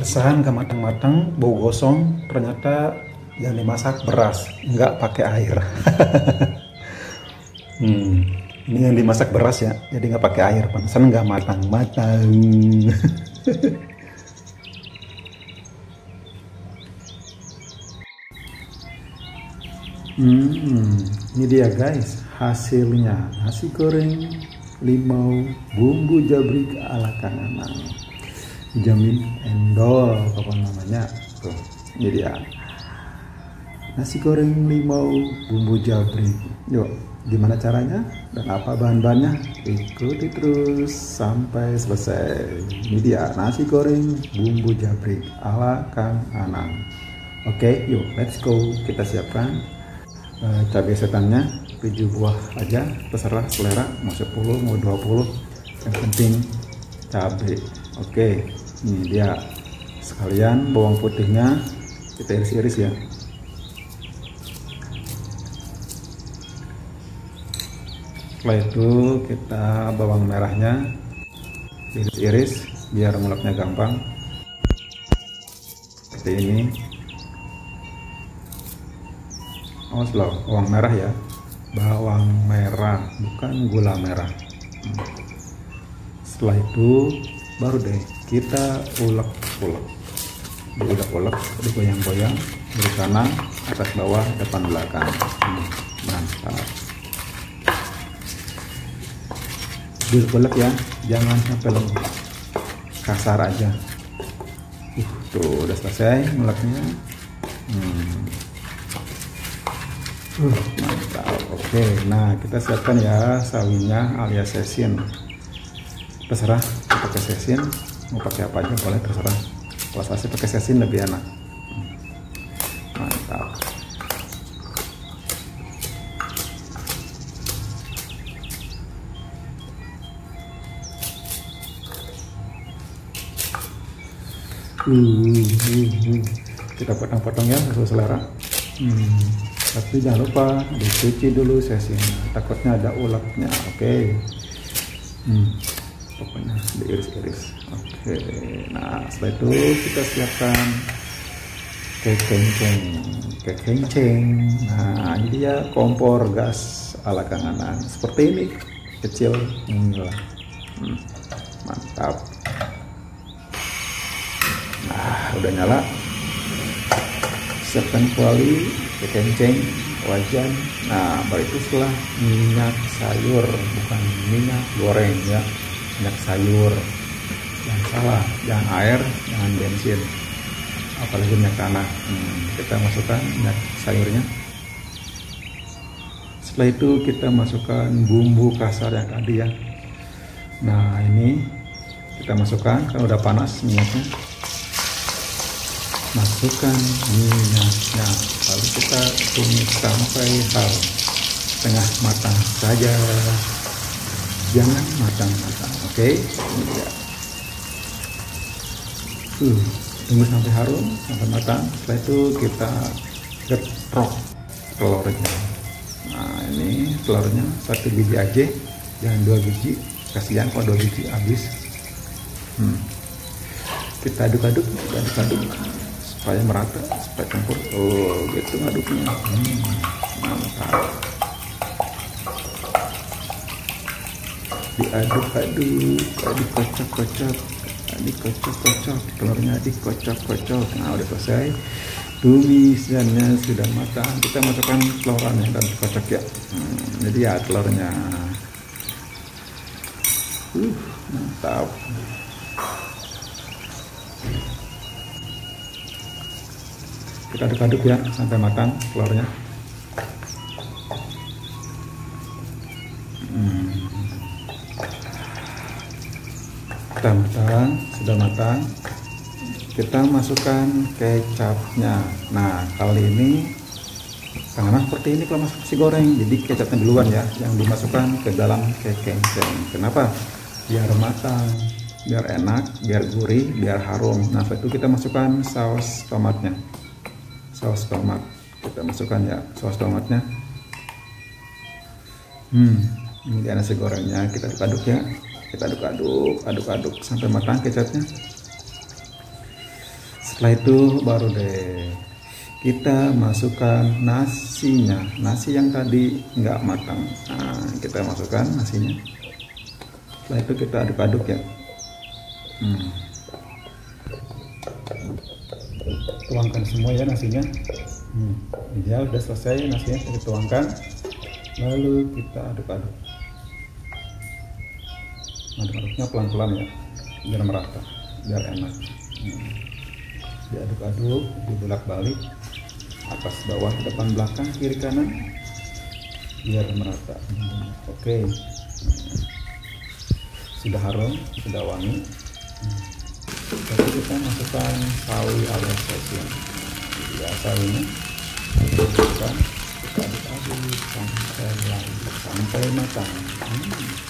Pantesan gak matang-matang, bau gosong, ternyata yang dimasak beras, nggak pakai air. hmm, ini yang dimasak beras ya, jadi nggak pakai air. Pantesan nggak matang-matang. hmm, ini dia guys, hasilnya nasi goreng limau bumbu jabrik ala Kang Anang jamin endol apa namanya? Tuh ini dia nasi goreng limau bumbu jabrik yuk gimana caranya? Dan apa bahan-bahannya? Ikuti terus sampai selesai. Ini dia nasi goreng bumbu jabrik ala Kang Anang. Oke yuk let's go. Kita siapkan uh, cabai setannya. 7 buah aja terserah selera. Mau 10 mau 20 yang penting cabai oke ini dia. Sekalian bawang putihnya kita iris-iris ya. Setelah itu kita bawang merahnya iris-iris biar nguleknya gampang. Seperti ini. Awas loh bawang merah ya. Bawang merah bukan gula merah. Setelah itu baru deh kita ulek-ulek diulek-ulek digoyang-goyang dari kanan atas bawah depan belakang mantap diulek-ulek ya jangan sampai lembut kasar aja uh, tuh udah selesai nguleknya hmm. Uh, mantap. Oke, nah kita siapkan ya sawinya alias sesin. Terserah pakai sesin, mau pakai apa aja boleh terserah. Kalau saya sih pakai sesin lebih enak. Mantap. Uh, uh, uh. Kita potong-potong ya sesuai selera. Hmm tapi jangan lupa dicuci dulu sesinya takutnya ada ulapnya oke okay. hmm, pokoknya. Diiris-iris oke nah setelah itu kita siapkan kekenceng kekenceng. Nah ini dia kompor gas ala kanganan seperti ini kecil inilah. Hmm, mantap. Nah udah nyala. Siapkan kuali kenceng wajan. Nah baru itu setelah minyak sayur bukan minyak goreng ya minyak sayur jangan salah jangan air jangan bensin. Apalagi minyak tanah. Hmm, kita masukkan minyak sayurnya. Setelah itu kita masukkan bumbu kasar yang tadi ya. Nah ini kita masukkan kalau udah panas minyaknya. Masukkan minyaknya. Lalu kita tumis sampai hal tengah matang saja jangan matang-matang oke? Okay? ya. uh, tunggu sampai harum sampai matang. Setelah itu kita geprok telurnya. Nah ini telurnya satu biji aja. Jangan dua biji kasihan kalau dua biji habis. Hmm. kita aduk-aduk aduk-aduk supaya merata supaya campur. Oh gitu ngaduknya. Hmm, mantap diaduk-aduk dikocok-kocok dikocok-kocok telurnya dikocok-kocok nah udah selesai tumisannya sudah matang kita masukkan telurnya dan kocok ya hmm, jadi ya telurnya uh mantap kita aduk-aduk ya sampai matang telurnya kita matang sudah matang. Kita masukkan kecapnya. Nah kali ini karena seperti ini kalau masuk nasi goreng jadi kecapnya duluan ya yang dimasukkan ke dalam kekenceng kenapa? Biar matang biar enak biar gurih biar harum. Nah itu kita masukkan saus tomatnya. Saus tomat. Kita masukkan ya saus tomatnya. Hmm ini dia nasi gorengnya. Kita aduk-aduk ya kita aduk-aduk aduk-aduk. Sampai matang kecapnya. Setelah itu baru deh kita masukkan nasinya. Nasi yang tadi nggak matang. Nah, kita masukkan nasinya. Setelah itu kita aduk-aduk ya. Hmm. tuangkan semua ya nasinya. Hmm. ya udah selesai nasinya kita tuangkan. Lalu kita aduk-aduk aduk-aduknya pelan-pelan ya biar merata biar enak. Hmm. diaduk-aduk dibulak-balik atas bawah depan belakang kiri kanan biar merata. Oke. Sudah harum sudah wangi. Hmm. jadi kita masukkan sawi alias sosis ya sawinya masukkan kita aduk-aduk sampai sampai matang. Hmm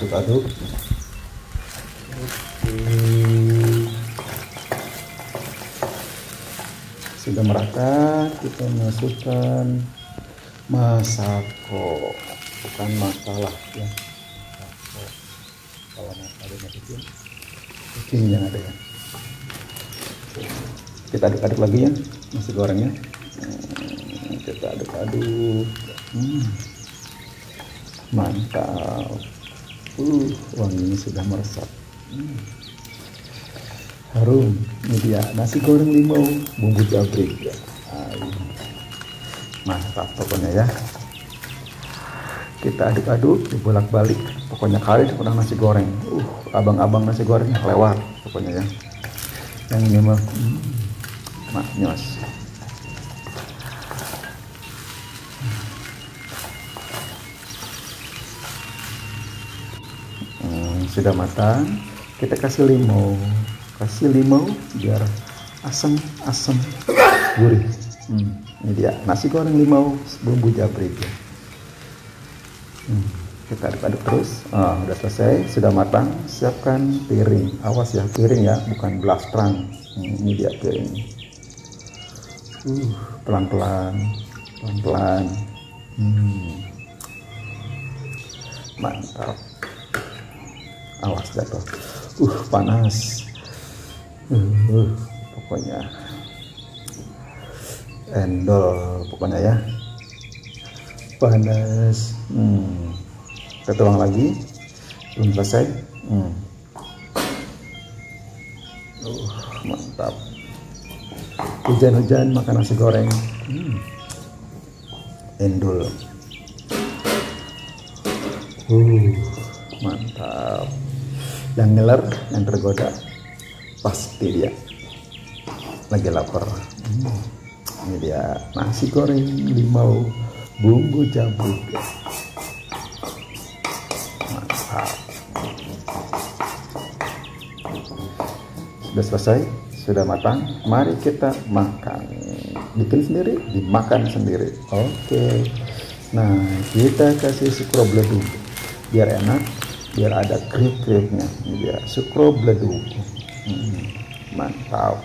aduk-aduk. Sudah merata kita masukkan masako. Bukan masalah ya. Masako kalau masalah itu kucing yang ada ya kita aduk-aduk lagi ya nasi gorengnya. Kita aduk-aduk. Hmm. mantap Uh, wanginya sudah meresap. Hmm. Harum. Ini dia nasi goreng limau bumbu jabrik ya. Mantap pokoknya ya. Kita aduk-aduk, dibolak-balik. Pokoknya kali seperti nasi goreng. Uh, abang-abang nasi goreng lewat pokoknya ya. Yang ini mah hmm, maknyos. Sudah matang. Kita kasih limau kasih limau biar asam asam gurih. Hmm, ini dia. Nasi goreng limau bumbu jabrik. Ya. hmm, kita aduk-aduk terus. Oh, udah selesai. Sudah matang. Siapkan piring. Awas ya piring ya. Bukan belas terang. Hmm, ini dia piring. Uh pelan-pelan. Pelan-pelan. Hmm. mantap awas jatuh uh panas. Uh, pokoknya. Endol pokoknya ya. Panas. Hmm. kita tuang lagi. Belum selesai. Hmm. uh, mantap. Hujan-hujan makan nasi goreng. Hmm. endol. Uh mantap yang ngeler yang tergoda. Pasti dia. Lagi lapar. Hmm. ini dia. Nasi goreng limau bumbu jambu. Mantap. Sudah selesai? Sudah matang? Mari kita makan. Bikin sendiri dimakan sendiri. Oke. Nah kita kasih skrobladu biar enak biar ada krip-kripnya dia sukro bledu hmm, mantap